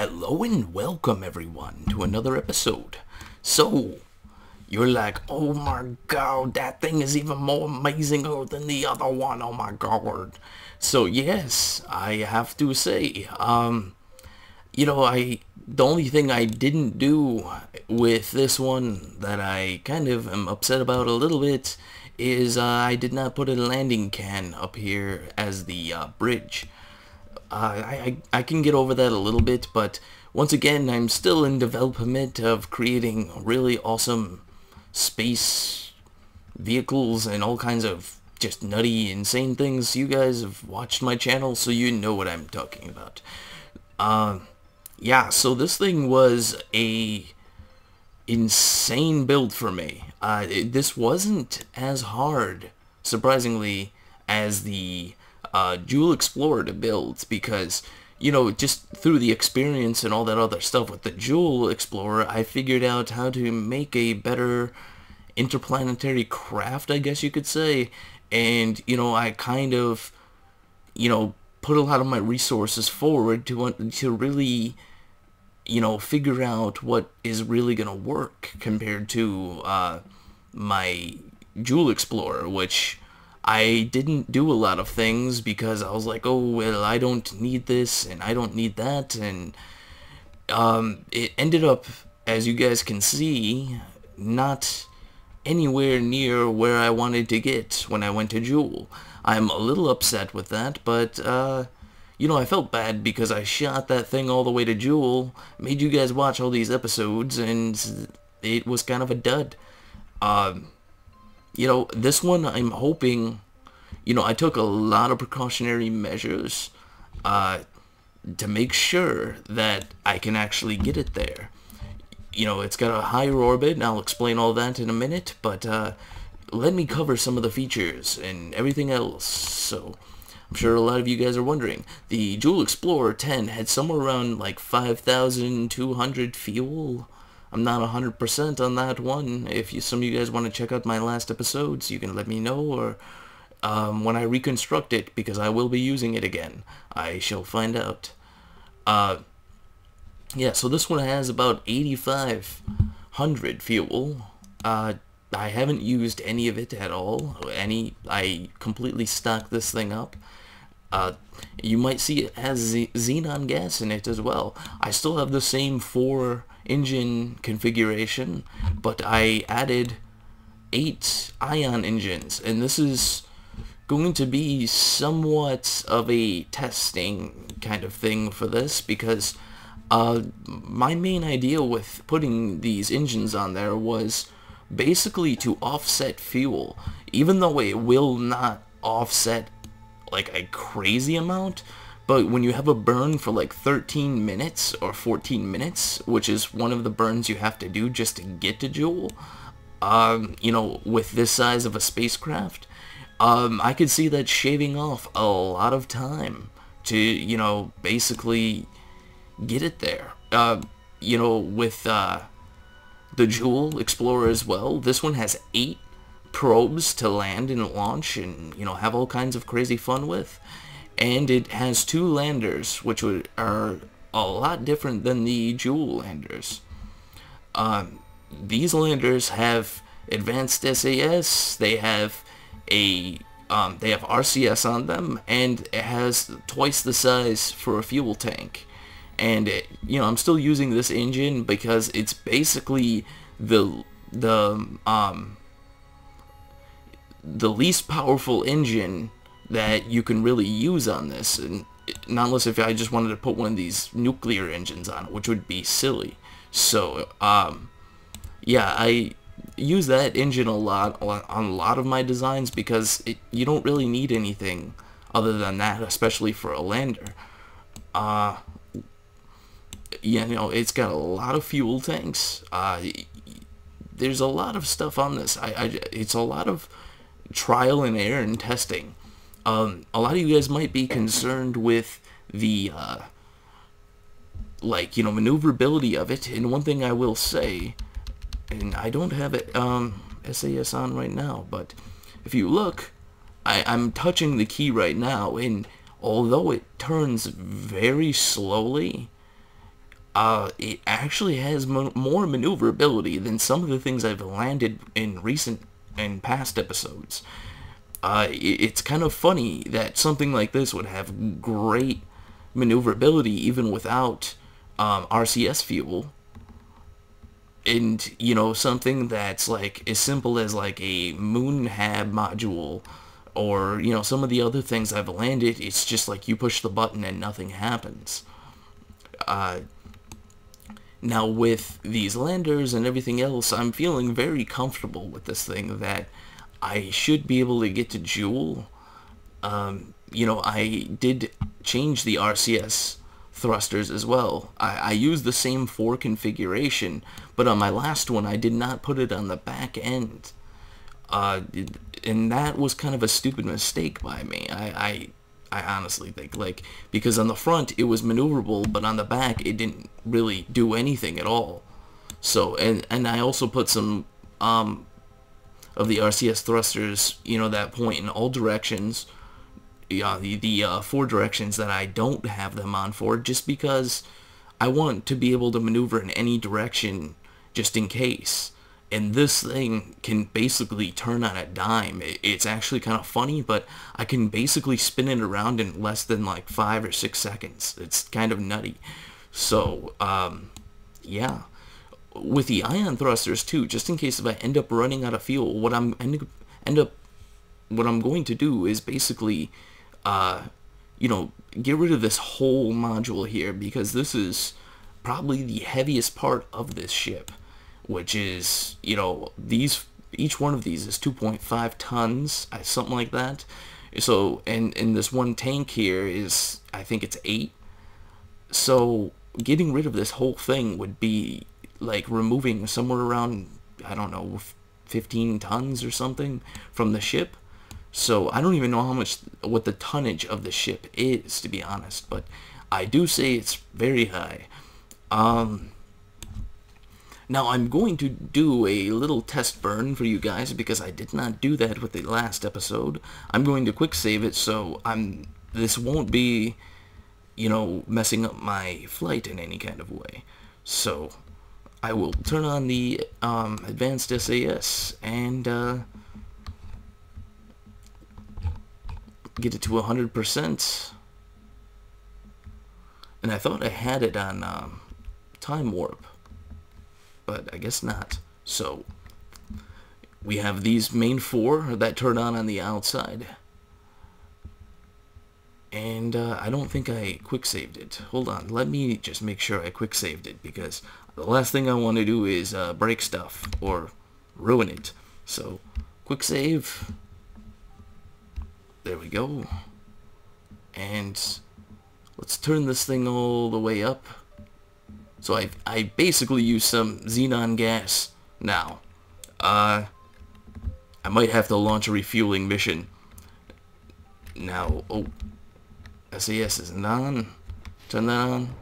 Hello and welcome everyone to another episode. So, you're like, oh my god, that thing is even more amazing than the other one, oh my god. So yes, I have to say, um, you know, I, the only thing I didn't do with this one that I kind of am upset about a little bit is uh, I did not put a landing can up here as the uh, bridge. I, I can get over that a little bit, but once again, I'm still in development of creating really awesome space vehicles and all kinds of just nutty, insane things. You guys have watched my channel, so you know what I'm talking about. Uh, yeah, so this thing was a insane build for me. Uh, it, this wasn't as hard, surprisingly, as the uh, Jool Explorer to build because, you know, just through the experience and all that other stuff with the Jool Explorer, I figured out how to make a better interplanetary craft, I guess you could say. And, you know, I kind of, you know, put a lot of my resources forward to, want to really, you know, figure out what is really going to work compared to uh, my Jool Explorer, which I didn't do a lot of things because I was like, oh, well, I don't need this and I don't need that. And um, it ended up, as you guys can see, not anywhere near where I wanted to get when I went to Jool. I'm a little upset with that, but, uh, you know, I felt bad because I shot that thing all the way to Jool, made you guys watch all these episodes, and it was kind of a dud. Um, you know, this one I'm hoping, you know, I took a lot of precautionary measures uh, to make sure that I can actually get it there. You know, it's got a higher orbit, and I'll explain all that in a minute, but uh, let me cover some of the features and everything else. So, I'm sure a lot of you guys are wondering. The Jool Explorer 10 had somewhere around like 5,200 fuel I'm not 100% on that one. If you, some of you guys want to check out my last episodes, you can let me know, or um, when I reconstruct it, because I will be using it again. I shall find out. Uh, yeah, so this one has about 8,500 fuel. Uh, I haven't used any of it at all. Any, I completely stocked this thing up. Uh, you might see it has xenon gas in it as well. I still have the same four engine configuration, but I added eight ion engines, and this is going to be somewhat of a testing kind of thing for this because uh, my main idea with putting these engines on there was basically to offset fuel. Even though it will not offset like a crazy amount but when you have a burn for like 13 minutes or 14 minutes, which is one of the burns you have to do just to get to Jool, um, you know, with this size of a spacecraft, um, I could see that shaving off a lot of time to, you know, basically get it there. Uh, you know, with uh, the Jool Explorer as well, this one has eight probes to land and launch and, you know, have all kinds of crazy fun with and it has two landers, which are a lot different than the Jool landers. Um, these landers have advanced SAS, they have a um, they have RCS on them, and it has twice the size for a fuel tank. And it, you know, I'm still using this engine because it's basically the the um the least powerful engine that you can really use on this. And not unless if I just wanted to put one of these nuclear engines on it, which would be silly. So, um, yeah, I use that engine a lot on a lot of my designs because it, you don't really need anything other than that, especially for a lander. Uh, you know, it's got a lot of fuel tanks. Uh, there's a lot of stuff on this. I, I, it's a lot of trial and error and testing um, a lot of you guys might be concerned with the, uh, like, you know, maneuverability of it. And one thing I will say, and I don't have it, um, SAS on right now, but if you look, I, I'm touching the key right now, and although it turns very slowly, uh, it actually has mo more maneuverability than some of the things I've landed in recent and past episodes. Uh, it's kind of funny that something like this would have great maneuverability even without um, RCS fuel. And, you know, something that's like as simple as like a moon hab module or, you know, some of the other things I've landed, it's just like you push the button and nothing happens. Uh, now with these landers and everything else, I'm feeling very comfortable with this thing that I should be able to get to Jool. Um, you know, I did change the RCS thrusters as well. I, I used the same four configuration, but on my last one I did not put it on the back end. Uh, and that was kind of a stupid mistake by me. I, I I honestly think. Like, because on the front it was maneuverable, but on the back it didn't really do anything at all. So, and, and I also put some um, of the RCS thrusters, you know, that point in all directions. Yeah, the, the uh, four directions that I don't have them on for, just because I want to be able to maneuver in any direction just in case and this thing can basically turn on a dime. It's actually kind of funny, but I can basically spin it around in less than like five or six seconds. It's kind of nutty. So, um, yeah. With the ion thrusters too, just in case if I end up running out of fuel, what I'm end, end up, what I'm going to do is basically, uh, you know, get rid of this whole module here because this is probably the heaviest part of this ship which is, you know, these each one of these is 2.5 tons, something like that. So, and, and this one tank here is, I think it's 8. So, getting rid of this whole thing would be like removing somewhere around, I don't know, 15 tons or something from the ship. So, I don't even know how much, what the tonnage of the ship is, to be honest. But I do say it's very high. Um, now I'm going to do a little test burn for you guys because I did not do that with the last episode. I'm going to quick save it so I'm this won't be, you know, messing up my flight in any kind of way. So I will turn on the um, advanced SAS and uh, get it to 100%. And I thought I had it on um, time warp but I guess not. So, we have these main four that turn on on the outside. And uh, I don't think I quick saved it. Hold on, let me just make sure I quick saved it because the last thing I want to do is uh, break stuff or ruin it. So, quick save. There we go. And let's turn this thing all the way up. So I, I basically use some xenon gas now. Uh, I might have to launch a refueling mission. Now, oh, SAS is on. Turn that on.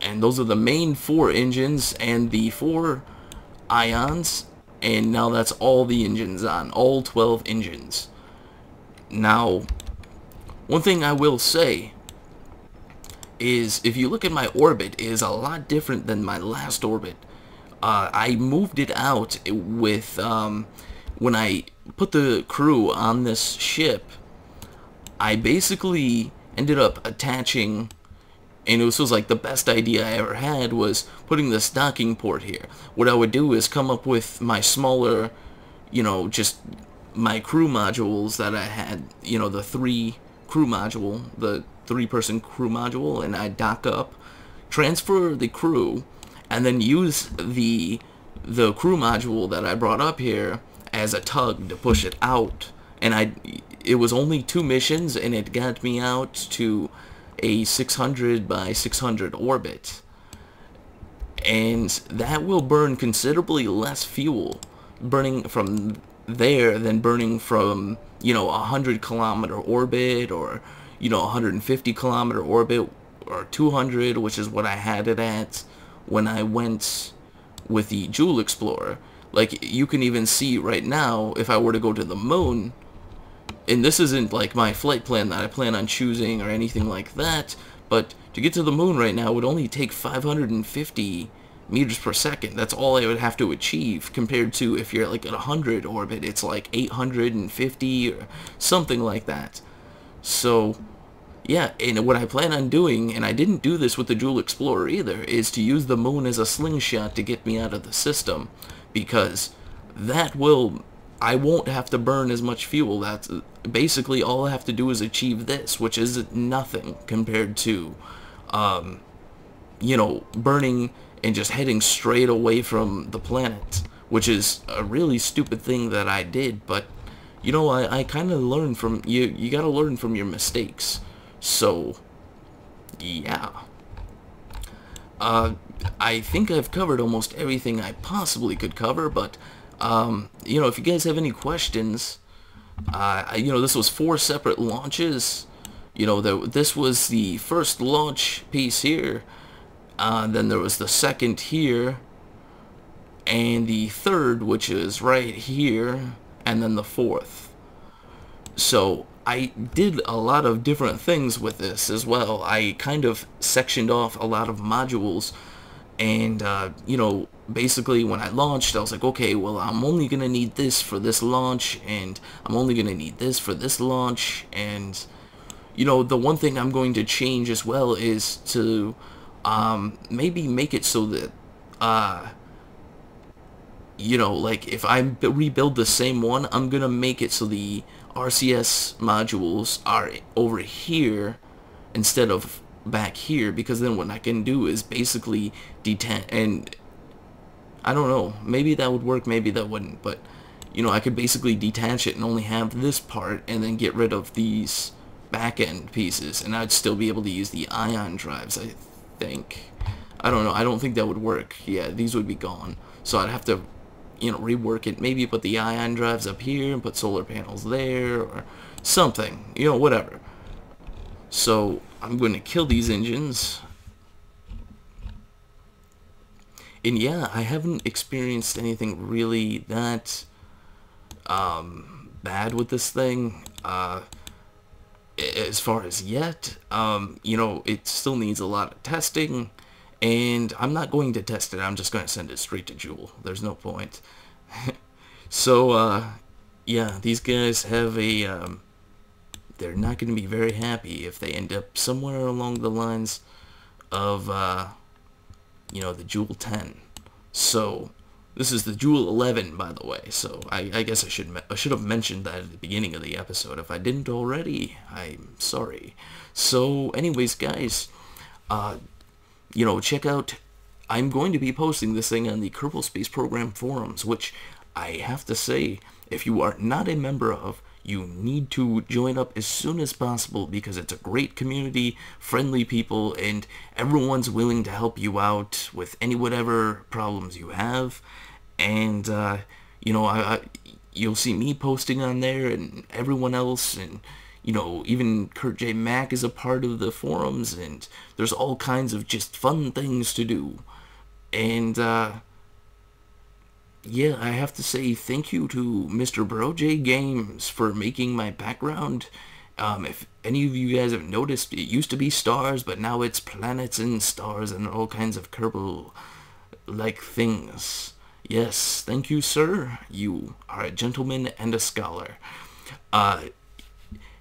And those are the main four engines and the four ions. And now that's all the engines on. All 12 engines. Now, one thing I will say is if you look at my orbit is a lot different than my last orbit. Uh, I moved it out with um, when I put the crew on this ship. I basically ended up attaching and this was like the best idea I ever had was putting the docking port here. What I would do is come up with my smaller, you know, just my crew modules that I had, you know, the three crew module, the three-person crew module, and I dock up, transfer the crew, and then use the the crew module that I brought up here as a tug to push it out. And I, it was only two missions, and it got me out to a 600 by 600 orbit. And that will burn considerably less fuel burning from there than burning from, you know, a 100 kilometer orbit or you know, 150 kilometer orbit or 200, which is what I had it at when I went with the Jool Explorer. Like, you can even see right now, if I were to go to the moon, and this isn't like my flight plan that I plan on choosing or anything like that, but to get to the moon right now would only take 550 meters per second. That's all I would have to achieve compared to if you're like at 100 orbit, it's like 850 or something like that. So, yeah, and what I plan on doing, and I didn't do this with the Jool Explorer either, is to use the moon as a slingshot to get me out of the system. Because that will, I won't have to burn as much fuel. That's basically all I have to do is achieve this, which is nothing compared to, um, you know, burning and just heading straight away from the planet, which is a really stupid thing that I did, but you know, I, I kind of learned from, you, you gotta learn from your mistakes. So, yeah. Uh, I think I've covered almost everything I possibly could cover, but, um, you know, if you guys have any questions, uh, you know, this was four separate launches. You know, the, this was the first launch piece here. Uh, then there was the second here. And the third, which is right here and then the fourth. So I did a lot of different things with this as well. I kind of sectioned off a lot of modules and uh, you know basically when I launched I was like okay well I'm only gonna need this for this launch and I'm only gonna need this for this launch. And you know the one thing I'm going to change as well is to um, maybe make it so that uh, you know, like if I rebuild the same one, I'm gonna make it so the RCS modules are over here instead of back here because then what I can do is basically detach and I don't know, maybe that would work, maybe that wouldn't, but you know, I could basically detach it and only have this part and then get rid of these back end pieces and I'd still be able to use the ion drives, I think. I don't know, I don't think that would work. Yeah, these would be gone. So I'd have to you know, rework it. Maybe put the ion drives up here and put solar panels there or something. You know, whatever. So I'm going to kill these engines. And yeah, I haven't experienced anything really that um, bad with this thing. Uh, as far as yet, um, you know, it still needs a lot of testing and I'm not going to test it. I'm just going to send it straight to Jool. There's no point. so, uh, yeah, these guys have a, um, they're not going to be very happy if they end up somewhere along the lines of, uh, you know, the Jool 10. So, this is the Jool 11, by the way, so I, I guess I should I should have mentioned that at the beginning of the episode. If I didn't already, I'm sorry. So, anyways, guys, uh, you know, check out, I'm going to be posting this thing on the Kerbal Space Program forums, which I have to say, if you are not a member of, you need to join up as soon as possible because it's a great community, friendly people, and everyone's willing to help you out with any whatever problems you have. And, uh, you know, I, I, you'll see me posting on there and everyone else and you know, even Kurt J. Mac is a part of the forums, and there's all kinds of just fun things to do. And, uh, yeah, I have to say thank you to Mr. BroJ Games for making my background. Um, if any of you guys have noticed, it used to be stars, but now it's planets and stars and all kinds of Kerbal-like things. Yes, thank you, sir. You are a gentleman and a scholar. Uh,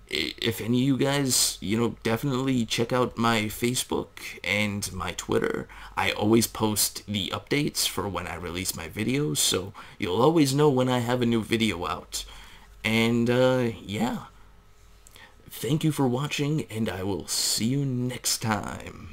if any of you guys, you know, definitely check out my Facebook and my Twitter. I always post the updates for when I release my videos, so you'll always know when I have a new video out. And, uh, yeah. Thank you for watching, and I will see you next time.